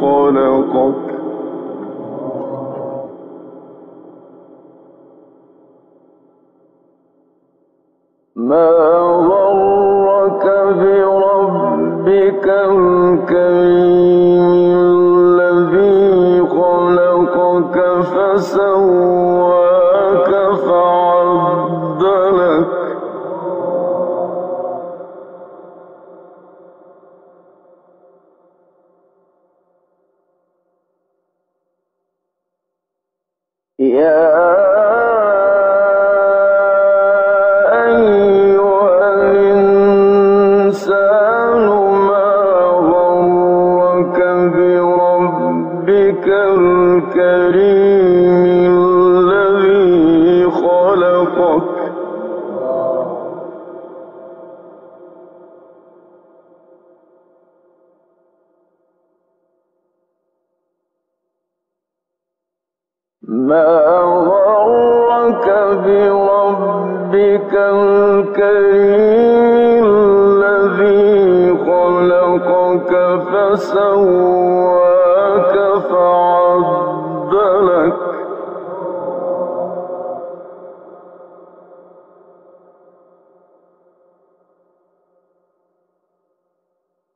خلقك. فسواك فعدلك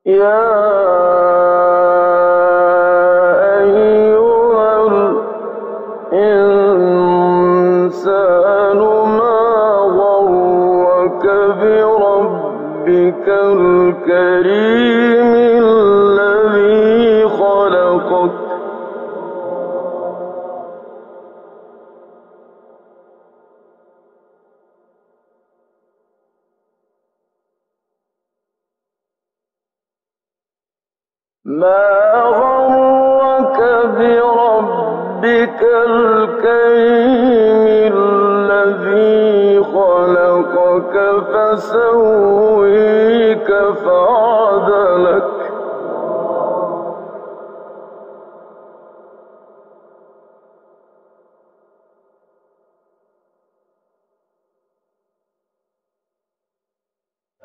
يا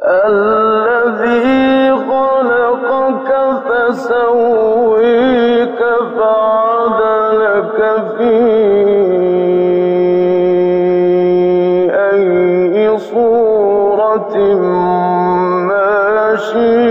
الذي خلقك فسويك فعدلك في أي صورة ما شئت.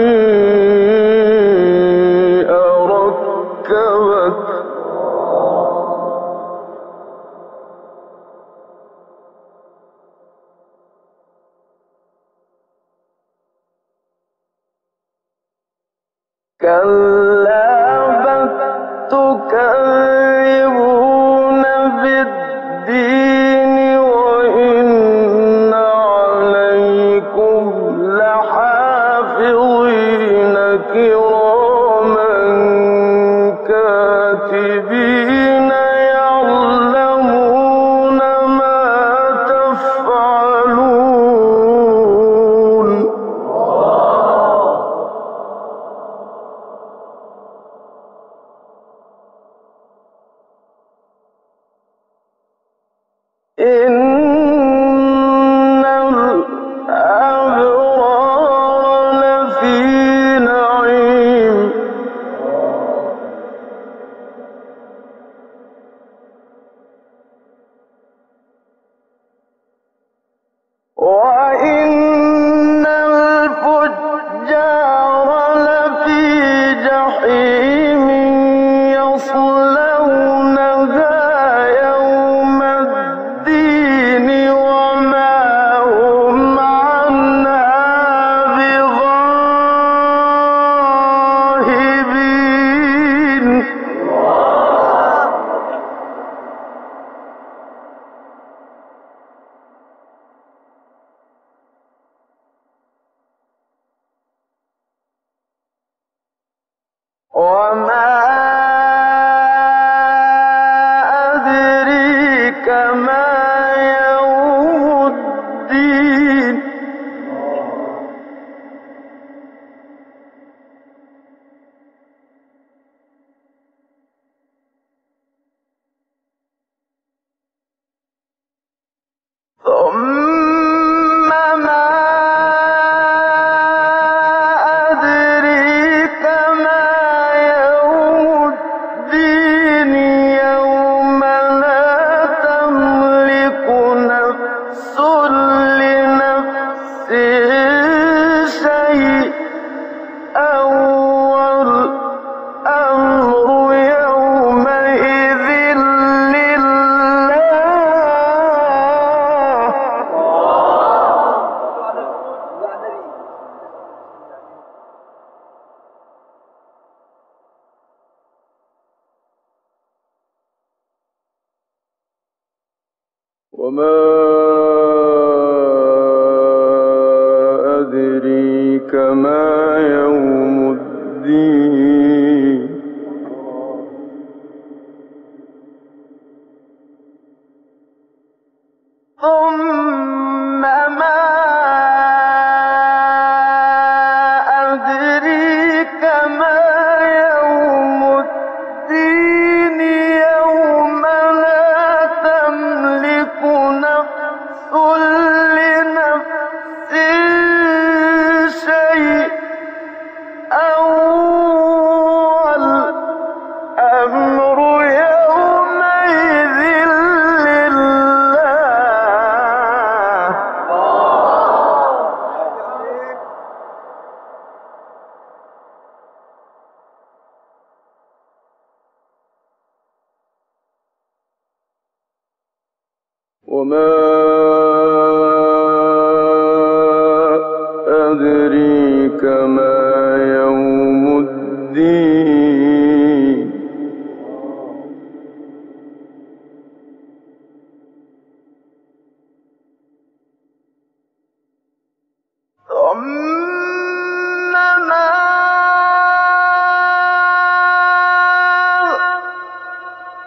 in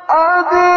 بسم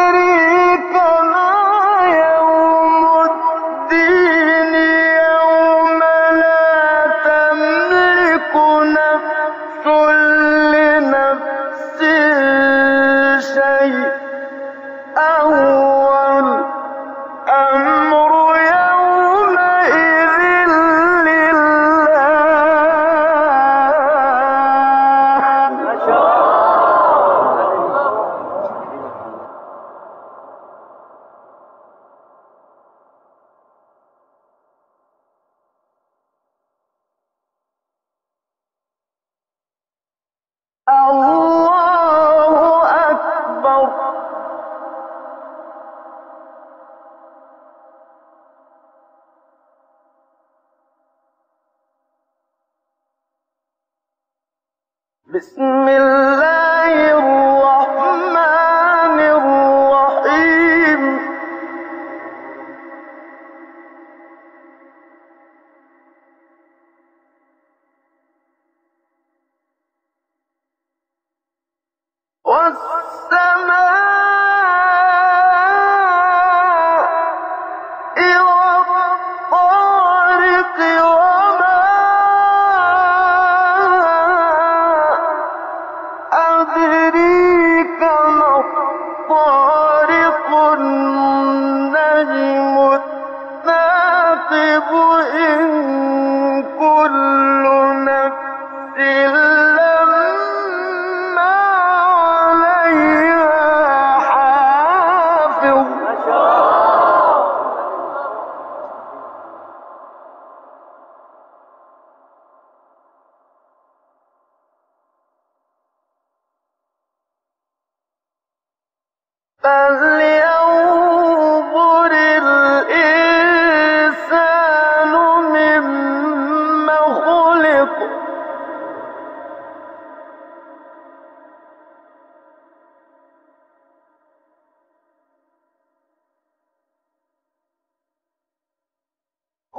والسماء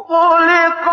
خلق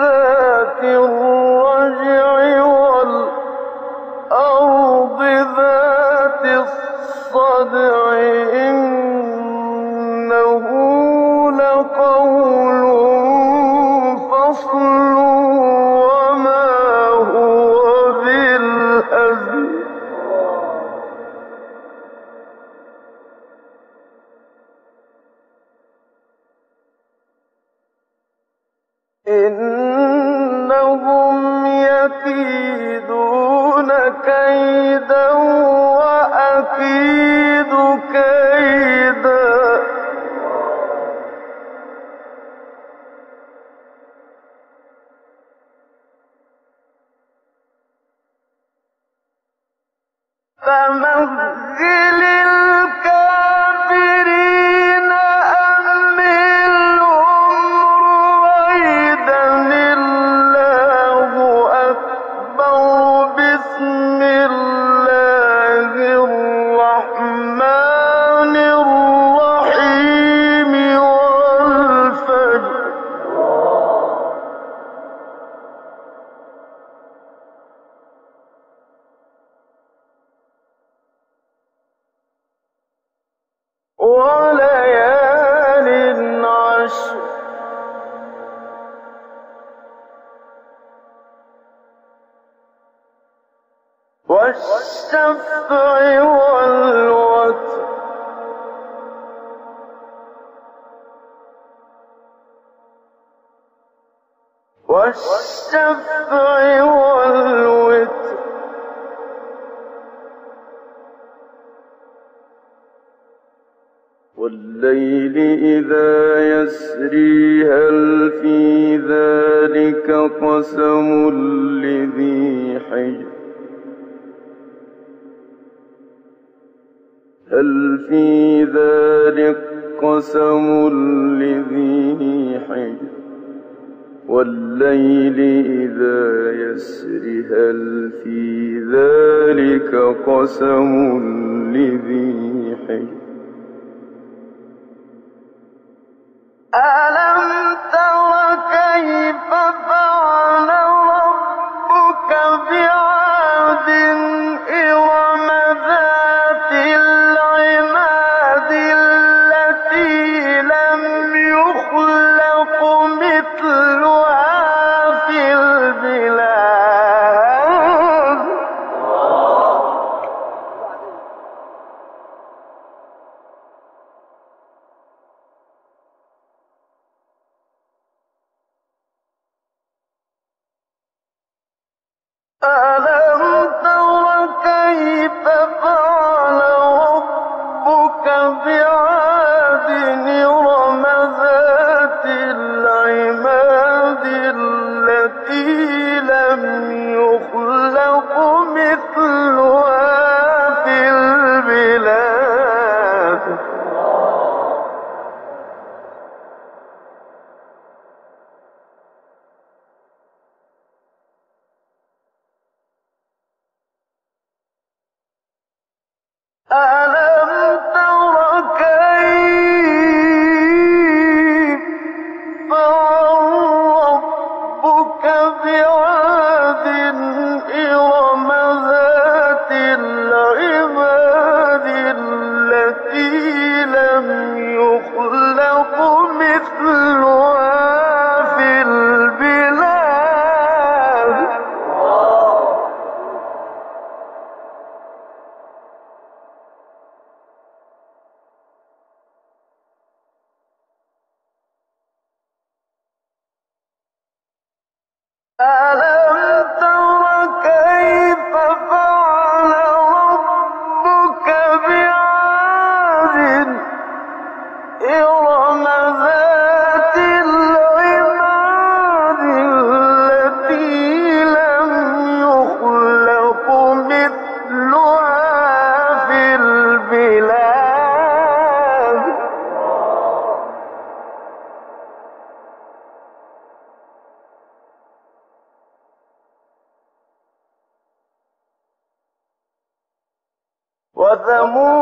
ذات الرجع قسم لذي حجر وثمود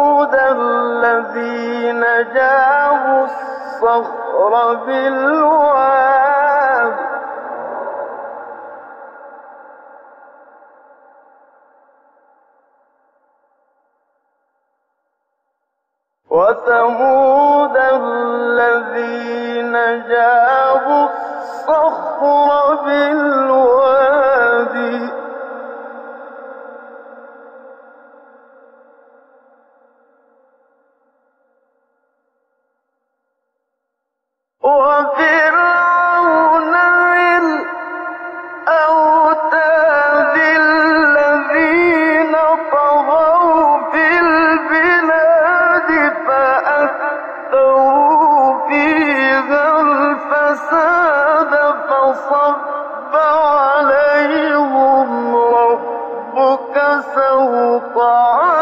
قعدا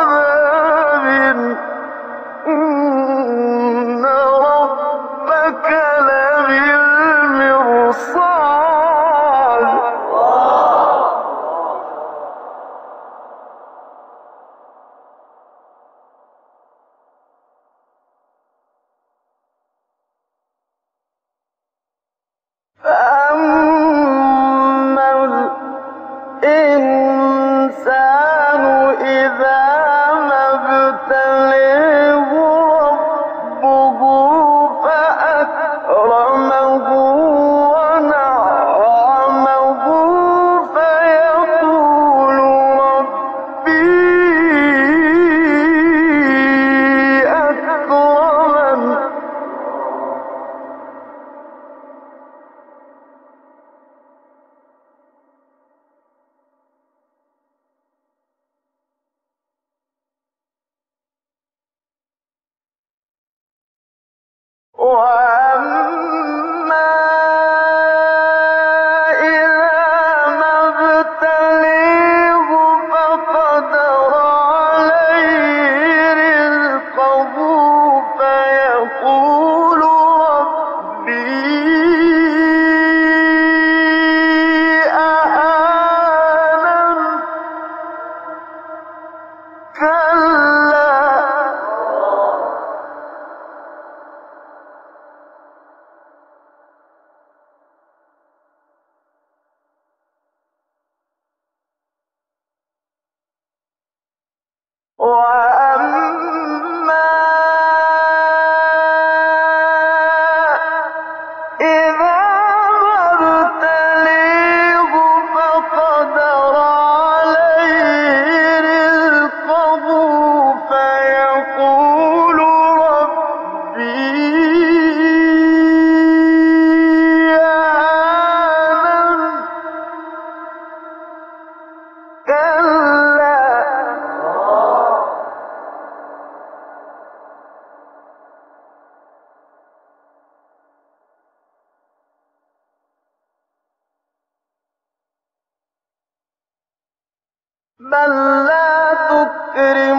وتأكلون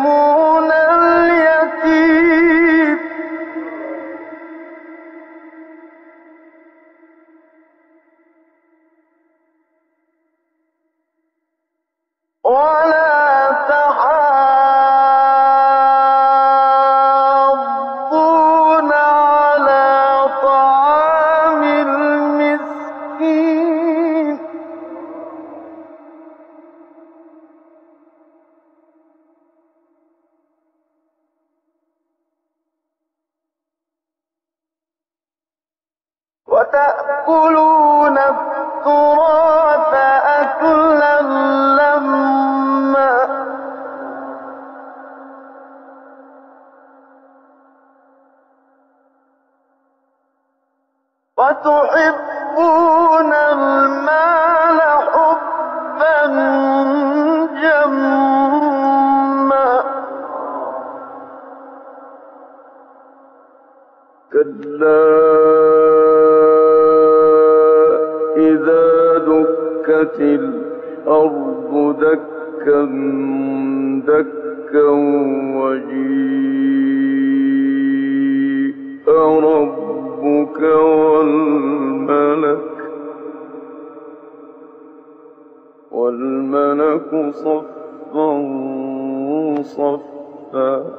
كلا إذا دكت الأرض دكا دكا وجيء ربك والملك والملك صفا صفا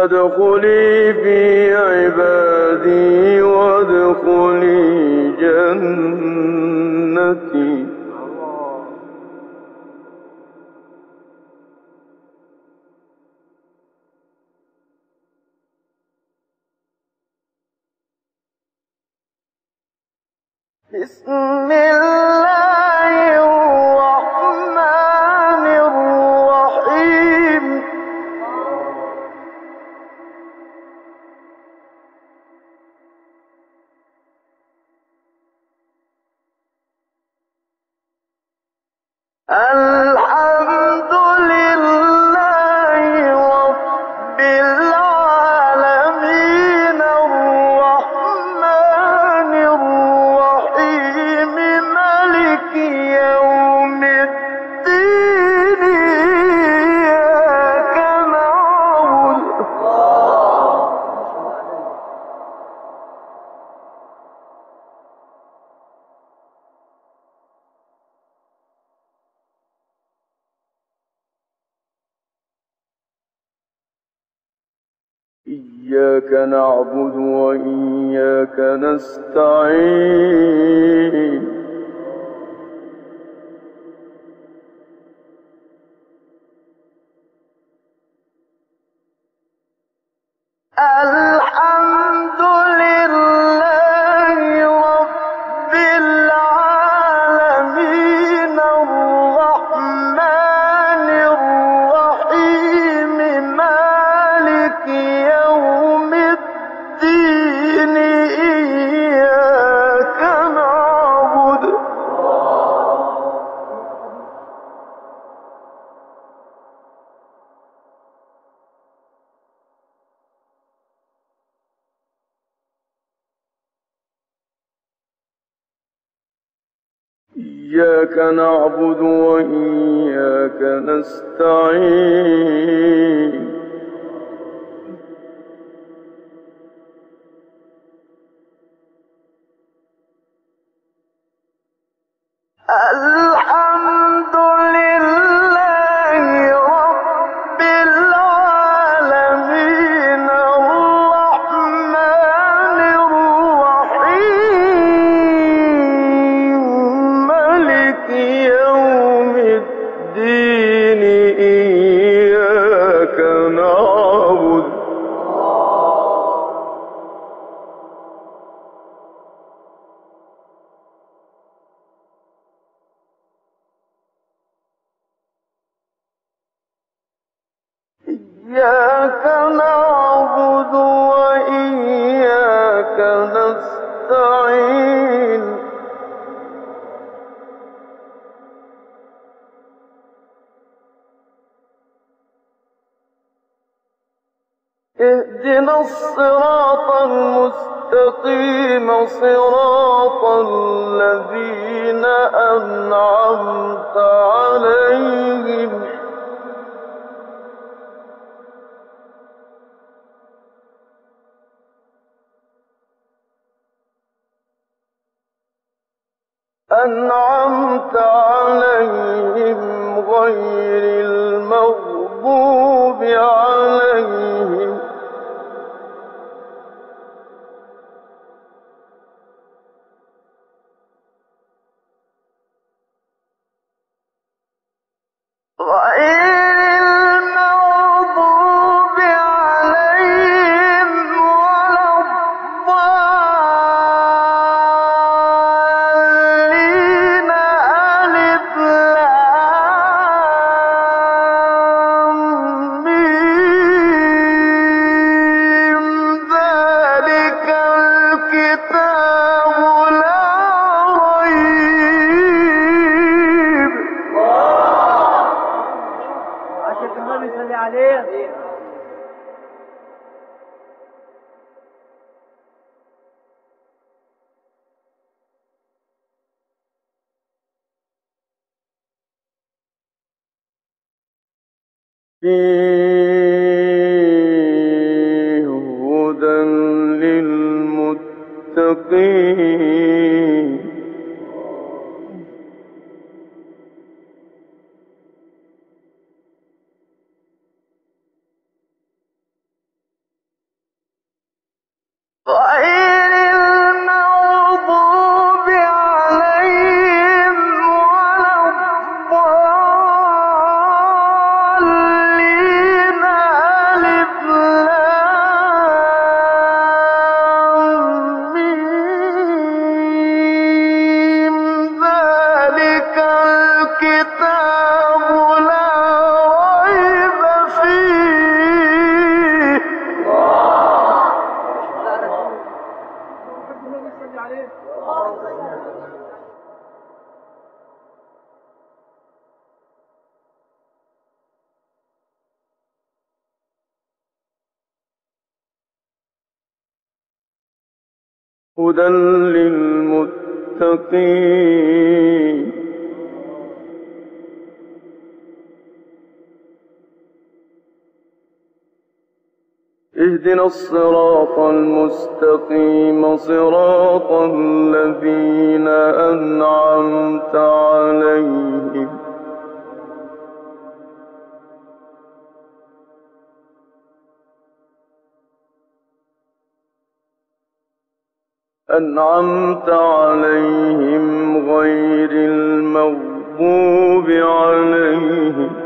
فادخلي في عبادي وادخلي جنتي. بسم الله وإياك إياك نعبد وإياك نستعين. اهدنا الصراط المستقيم صراط الذين أنعمت عليهم. أنعمت عليهم غير فيه هدى للمتقين. اهدنا الصراط المستقيم صراط الذين أنعمت عليهم. أنعمت عليهم غير المغضوب عليهم.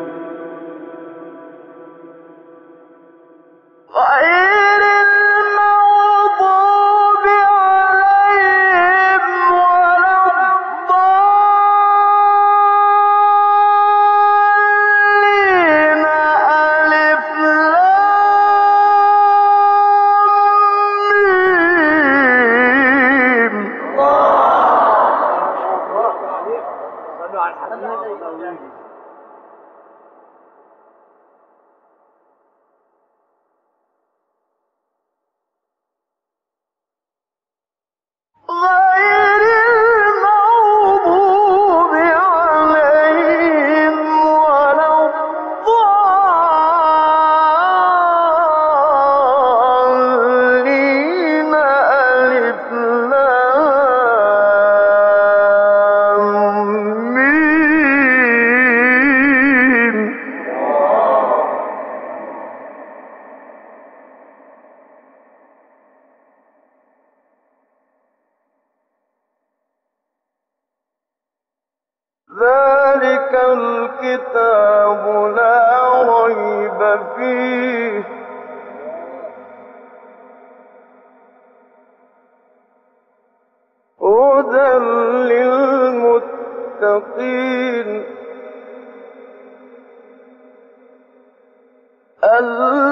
للمتقين